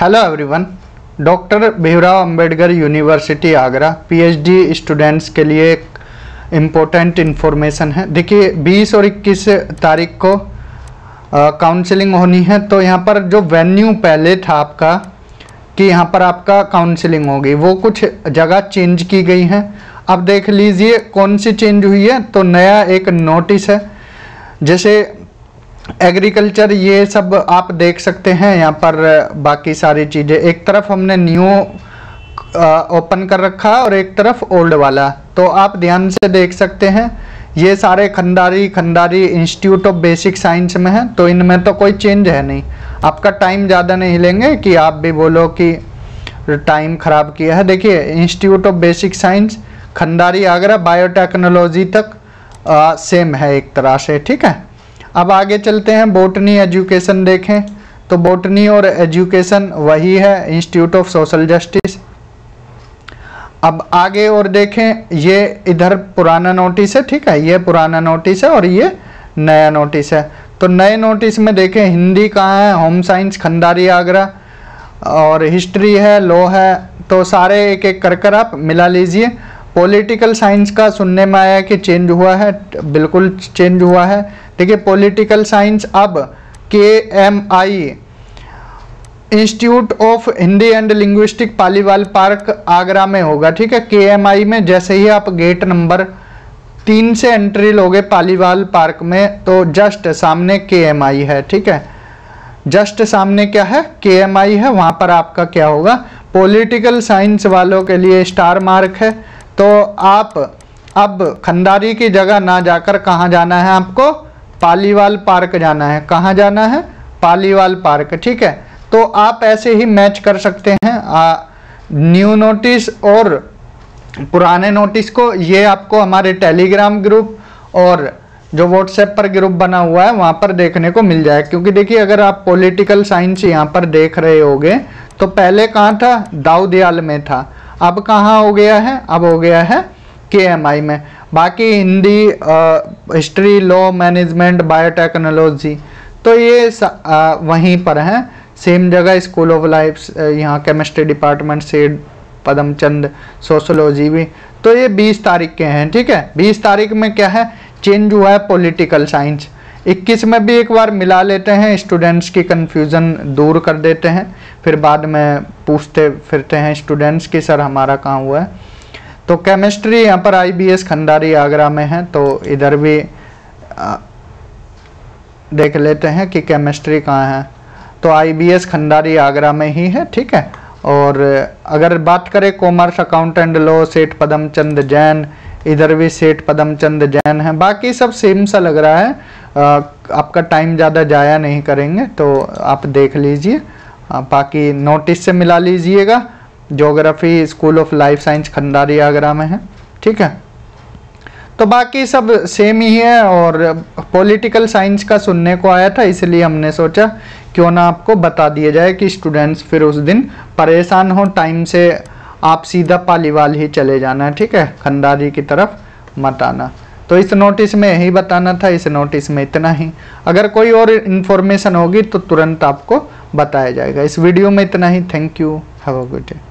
Hello everyone doctor Bhimrao Ambedkar university Agra PhD students के लिए एक इम्पोर्टेंट इन्फॉर्मेशन है। देखिए 20 और 21 तारीख को काउंसलिंग होनी है तो यहाँ पर जो वेन्यू पहले था आपका, कि यहाँ पर आपका काउंसलिंग होगी, वो कुछ जगह चेंज की गई हैं। अब देख लीजिए, कौन सी चेंज हुई है तो नया एक नोटिस है, जैसे एग्रीकल्चर ये सब आप देख सकते हैं यहाँ पर बाकी सारी चीज़ें। एक तरफ़ हमने न्यू ओपन कर रखा और एक तरफ़ ओल्ड वाला। तो आप ध्यान से देख सकते हैं ये सारे Khandari Khandari institute of basic science में है तो इनमें तो कोई चेंज है नहीं। आपका टाइम ज़्यादा नहीं लेंगे कि आप भी बोलो कि टाइम ख़राब किया है। देखिए institute of basic science Khandari Agra biotechnology तक आ, सेम है एक तरह से ठीक है? अब आगे चलते हैं बोटनी एजुकेशन देखें। तो बोटनी और एजुकेशन वही है इंस्टीट्यूट ऑफ़ सोशल जस्टिस अब आगे और देखें, ये इधर पुराना नोटिस है, ठीक है? ये पुराना नोटिस है और ये नया नोटिस है। तो नए नोटिस में देखें, हिंदी कहाँ है? Home science Khandari Agra. और हिस्ट्री है लॉ है तो सारे एक एक कर कर आप मिला लीजिए। पॉलिटिकल साइंस का सुनने में आया कि चेंज हुआ है, बिल्कुल चेंज हुआ है। देखिए पॉलिटिकल साइंस अब K M I institute of Hindi and linguistic Paliwal park Agra में होगा, ठीक है? के एम आई में जैसे ही आप गेट नंबर तीन से एंट्री लोगे पालीवाल पार्क में तो जस्ट सामने के एम आई है, ठीक है? जस्ट सामने क्या है? के एम आई है, वहाँ पर आपका क्या होगा? पॉलिटिकल साइंस वालों के लिए स्टार मार्क है। तो आप अब खंडारी की जगह ना जाकर कहाँ जाना है आपको? पालीवाल पार्क जाना है। कहाँ जाना है? पालीवाल पार्क ठीक है? तो आप ऐसे ही मैच कर सकते हैं। आ, न्यू नोटिस और पुराने नोटिस को ये आपको हमारे टेलीग्राम ग्रुप और जो व्हाट्सएप पर ग्रुप बना हुआ है वहाँ पर देखने को मिल जाए क्योंकि देखिए अगर आप पॉलिटिकल साइंस यहाँ पर देख रहे होगे तो पहले कहाँ था? दाऊदयाल में था। अब कहाँ हो गया है? अब हो गया है के एम आई में। बाकी Hindi history law management biotechnology तो ये आ, वहीं पर हैं। सेम जगह स्कूल ऑफ़ लाइफ यहाँ केमिस्ट्री डिपार्टमेंट से पदमचंद सोशोलॉजी भी। तो ये 20 तारीख के हैं ठीक है? 20 तारीख में क्या है? चेंज हुआ है पॉलिटिकल साइंस 21 में भी एक बार मिला लेते हैं स्टूडेंट्स की कन्फ्यूज़न दूर कर देते हैं। फिर बाद में पूछते फिरते हैं स्टूडेंट्स की, सर, हमारा कहाँ हुआ है? तो केमिस्ट्री यहाँ पर आईबीएस खंडारी आगरा में है तो इधर भी देख लेते हैं कि केमिस्ट्री कहाँ है। तो आईबीएस खंडारी आगरा में ही है, ठीक है? और अगर बात करें कॉमर्स अकाउंटेंट लॉ सेठ पदमचंद जैन इधर भी सेठ पदमचंद जैन है। बाकी सब सेम सा लग रहा है। आपका टाइम ज़्यादा जाया नहीं करेंगे तो आप देख लीजिए। बाकी नोटिस से मिला लीजिएगा। Geography school of life science Khandari Agra में है। ठीक है? तो बाकी सब सेम ही है और पॉलिटिकल साइंस का सुनने को आया था, इसलिए हमने सोचा क्यों ना आपको बता दिया जाए कि स्टूडेंट्स फिर उस दिन परेशान हो टाइम से आप सीधा पालीवाल ही चले जाना है ठीक है? खंडारी की तरफ़ मत आना। तो इस नोटिस में यही बताना था, इस नोटिस में इतना ही। अगर कोई और इन्फॉर्मेशन होगी तो तुरंत आपको बताया जाएगा। इस वीडियो में इतना ही। Thank you. Have a good day.